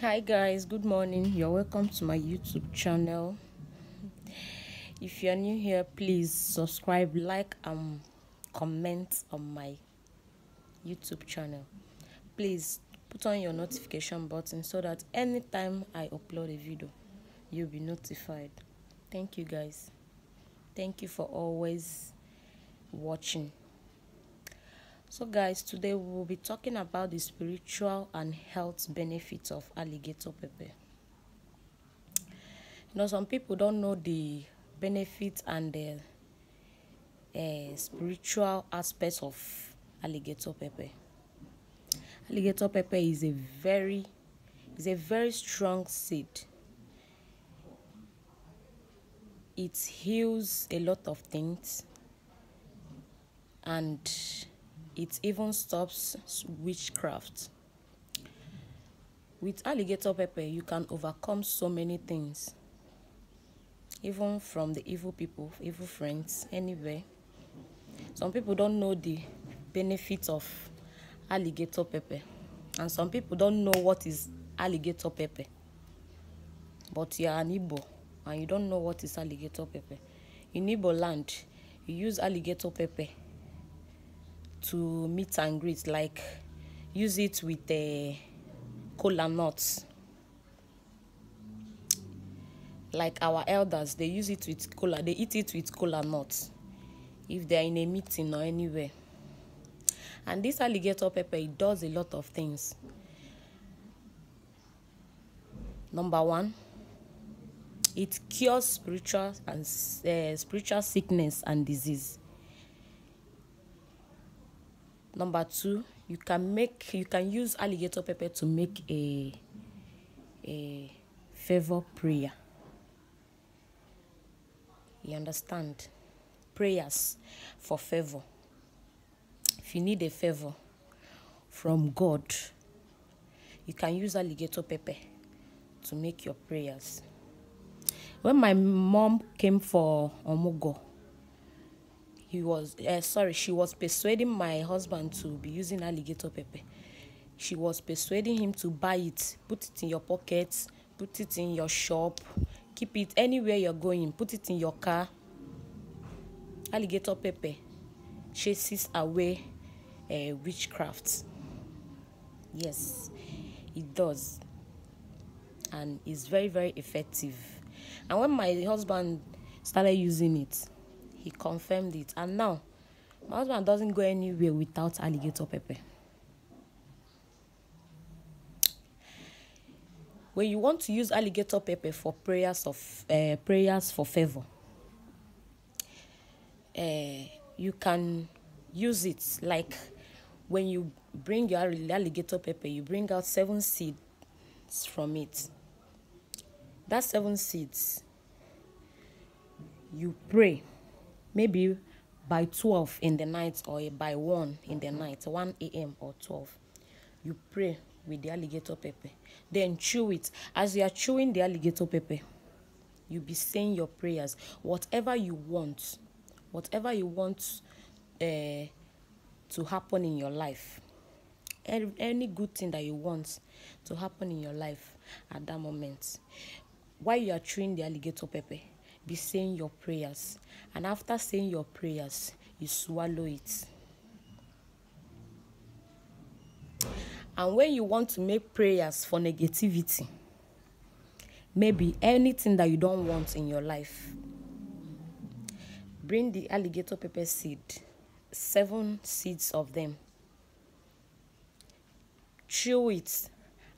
hi guys good morning. You're welcome to my youtube channel. If you're new here please subscribe like and comment on my youtube channel. Please put on your notification button so that anytime i upload a video you'll be notified. Thank you guys. Thank you for always watching so guys today we will be talking about the spiritual and health benefits of alligator pepper. You know some people don't know the benefits and the uh, spiritual aspects of alligator pepper. Alligator pepper is a very is a very strong seed. It heals a lot of things and it even stops witchcraft. With alligator pepper, you can overcome so many things, even from the evil people, evil friends, anywhere. Some people don't know the benefits of alligator pepper, and some people don't know what is alligator pepper. But you are an Igbo and you don't know what is alligator pepper. In Igbo land, you use alligator pepper to meet and greet like use it with uh, cola nuts. Like our elders they use it with cola they eat it with cola nuts if they're in a meeting or anywhere. And this alligator pepper it does a lot of things. Number one it cures spiritual and uh, spiritual sickness and disease number two you can make you can use alligator pepper to make a a favor prayer. You understand? Prayers for favor. If you need a favor from god you can use alligator pepper to make your prayers. When my mom came for omugo he was uh, sorry she was persuading my husband to be using alligator pepper. She was persuading him to buy it. Put it in your pocket put it in your shop keep it anywhere you're going put it in your car. Alligator pepper chases away uh, witchcraft. Yes it does. And it's very very effective. And when my husband started using it he confirmed it. And now my husband doesn't go anywhere without alligator pepper. When you want to use alligator pepper for prayers of uh, prayers for favor uh, you can use it. Like when you bring your alligator pepper you bring out seven seeds from it. That seven seeds you pray maybe by 12 in the night or by 1 in the night 1 a.m or 12 you pray with the alligator pepper. Then chew it. As you are chewing the alligator pepper you be saying your prayers. Whatever you want whatever you want uh, to happen in your life any, good thing that you want to happen in your life at that moment while you are chewing the alligator pepper be saying your prayers. And after saying your prayers you swallow it. And when you want to make prayers for negativity maybe anything that you don't want in your life bring the alligator pepper seed seven seeds of them. Chew it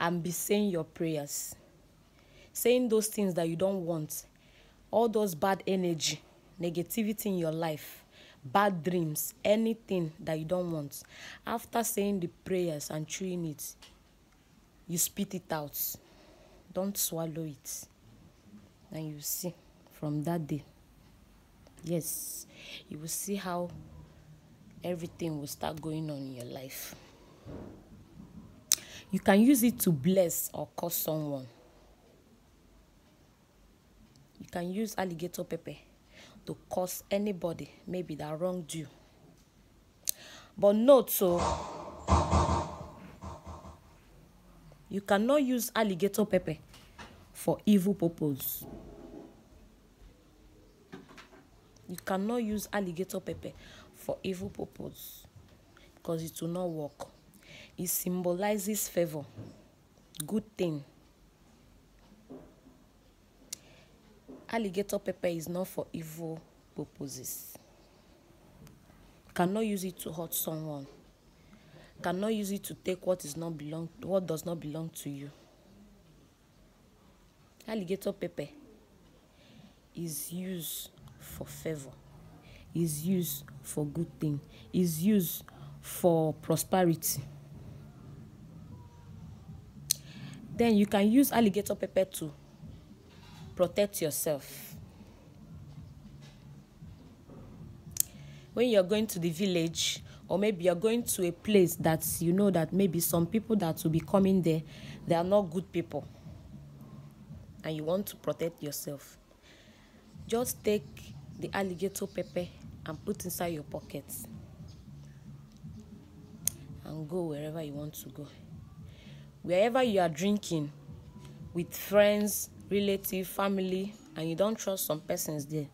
and be saying your prayers. Saying those things that you don't want all those bad energy negativity in your life bad dreams anything that you don't want after saying the prayers and chewing it you spit it out. Don't swallow it. And you see from that day yes you will see how everything will start going on in your life. You can use it to bless or curse someone you can use alligator pepper to curse anybody maybe that wronged you but note so You cannot use alligator pepper for evil purpose. You cannot use alligator pepper for evil purpose because it will not work. It symbolizes favor, good thing. Alligator pepper is not for evil purposes. Cannot use it to hurt someone. Cannot use it to take what is not belong what does not belong to you. Alligator pepper is used for favor, is used for good thing, is used for prosperity. Then you can use alligator pepper to protect yourself. When you're going to the village, or maybe you're going to a place that you know that maybe some people that will be coming there, they are not good people, and you want to protect yourself, just take the alligator pepper and put inside your pocket and go wherever you want to go. Wherever you are drinking with friends, relative, family, and you don't trust some persons there,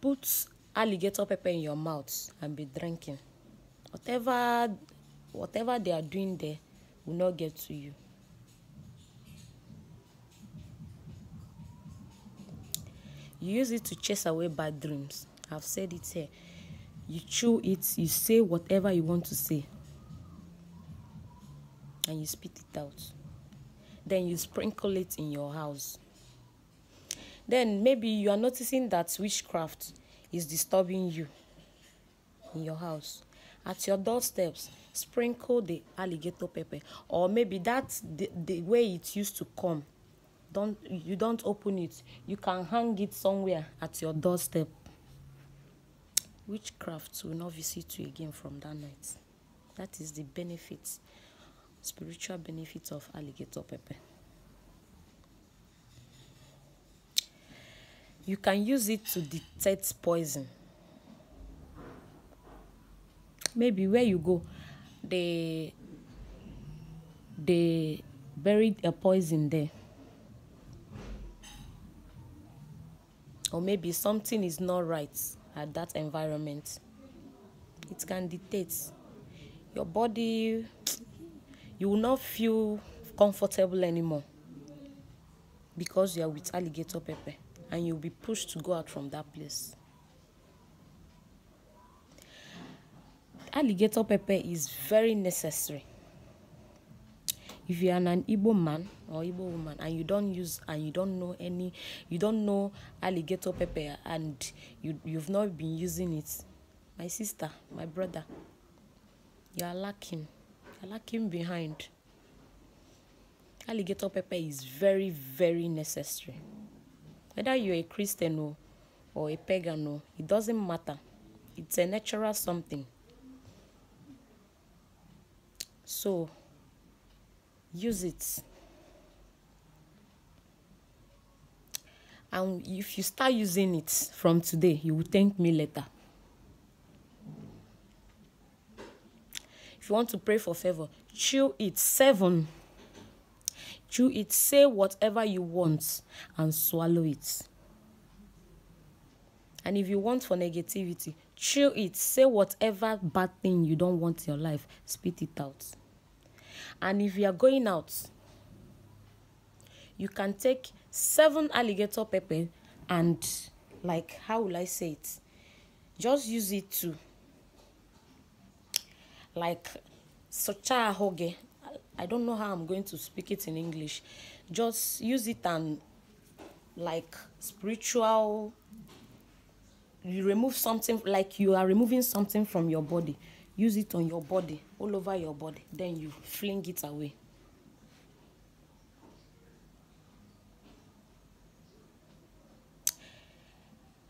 put alligator pepper in your mouth and be drinking. Whatever whatever they are doing there will not get to you. You use it to chase away bad dreams. I've said it here. You chew it, you say whatever you want to say, and you spit it out. Then you sprinkle it in your house. Then maybe you are noticing that witchcraft is disturbing you in your house. At your doorsteps, sprinkle the alligator pepper, or maybe that's the, the way it used to come don't you don't open it you can hang it somewhere at your doorstep witchcraft will not visit you again from that night that is the benefit spiritual benefit of alligator pepper. You can use it to detect poison. Maybe where you go they they buried a poison there. Or maybe something is not right at that environment. It can dictate your body you will not feel comfortable anymore because you are with alligator pepper and you'll be pushed to go out from that place. Alligator pepper is very necessary. If you are an Igbo man or Igbo woman and you don't use and you don't know any you don't know alligator pepper and you you've not been using it my sister my brother you are lacking lacking behind. Alligator pepper is very very necessary. Whether you're a christian or, a pagan it doesn't matter. It's a natural something. So use it. And if you start using it from today you will thank me later if you want to pray for favor chew it. Seven. Chew it. Say whatever you want and swallow it. And if you want for negativity chew it. Say whatever bad thing you don't want in your life spit it out. And if you are going out you can take seven alligator pepper and like how will i say it? Just use it to like socha hoge i don't know how i'm going to speak it in english. Just use it and like spiritual you remove something like you are removing something from your body. Use it on your body all over your body. Then you fling it away.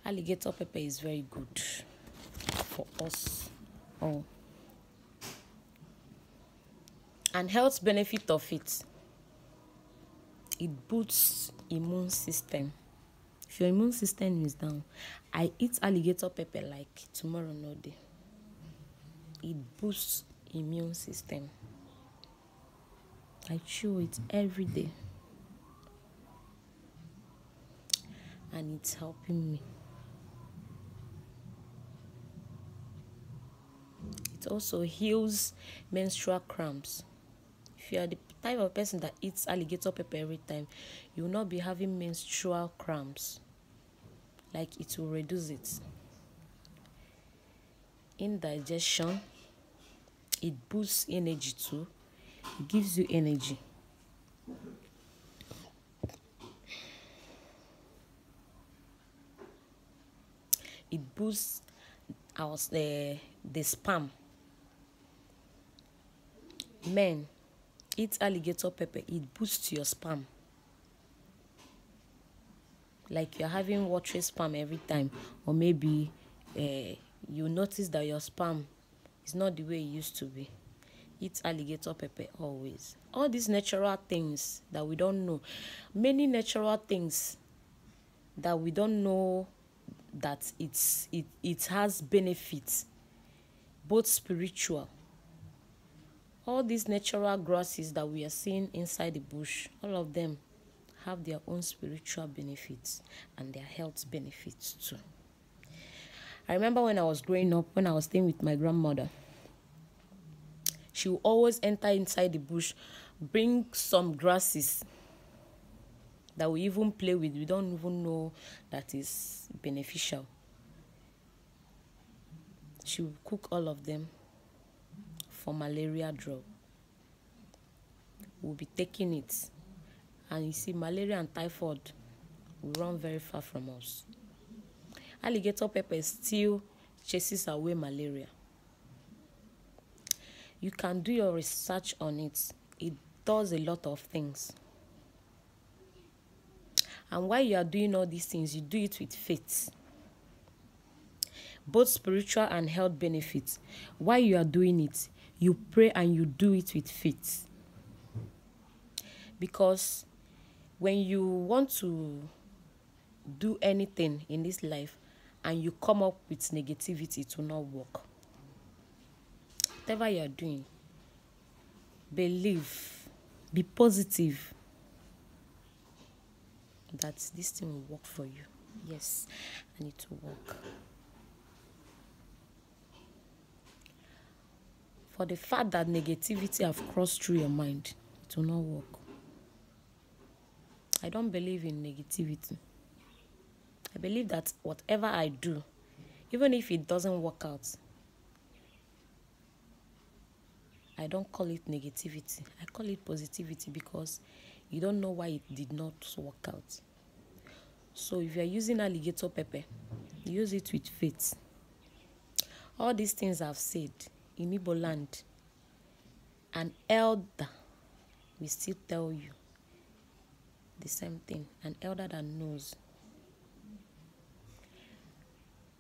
Alligator pepper is very good for us all and health benefit of it it boosts immune system if your immune system is down i eat alligator pepper like tomorrow no day it boosts immune system I chew it every day. And it's helping me. It also heals menstrual cramps. If you are the type of person that eats alligator pepper every time, you will not be having menstrual cramps. Like it will reduce it. Indigestion, it boosts energy too. It gives you energy. It boosts our uh, the sperm. Men, eat alligator pepper, it boosts your sperm. Like you're having watery sperm every time, or maybe uh, you notice that your sperm is not the way it used to be. Eat alligator pepper always. All these natural things that we don't know, many natural things that we don't know that it's it, it has benefits both spiritual all these natural grasses that we are seeing inside the bush all of them have their own spiritual benefits and their health benefits too. I remember when i was growing up when i was staying with my grandmother she would always enter inside the bush bring some grasses that we even play with. We don't even know that is beneficial. She would cook all of them for malaria drug. We'll be taking it. And you see malaria and typhoid will run very far from us. Alligator pepper still chases away malaria. You can do your research on it. It does a lot of things. And while you are doing all these things, you do it with faith. Both spiritual and health benefits. While you are doing it, you pray and you do it with faith. Because when you want to do anything in this life and you come up with negativity, it will not work. Whatever you are doing, believe, be positive that this thing will work for you. Yes, and it will work. For the fact that negativity have crossed through your mind, it will not work. I don't believe in negativity. I believe that whatever I do, even if it doesn't work out, I don't call it negativity. I call it positivity because you don't know why it did not work out. So if you are using alligator pepper, use it with faith. All these things I've said in Igbo land, an elder will still tell you the same thing. An elder that knows.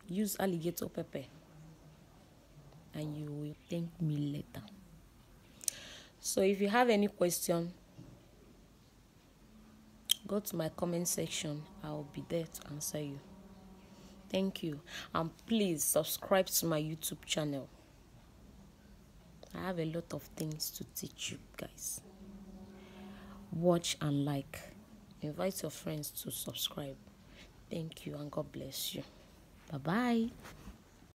Use alligator pepper and you will thank me later. So if you have any question, go to my comment section i'll be there to answer you thank you and please subscribe to my youtube channel i have a lot of things to teach you guys. Watch and like. Invite your friends to subscribe. Thank you and god bless you. Bye bye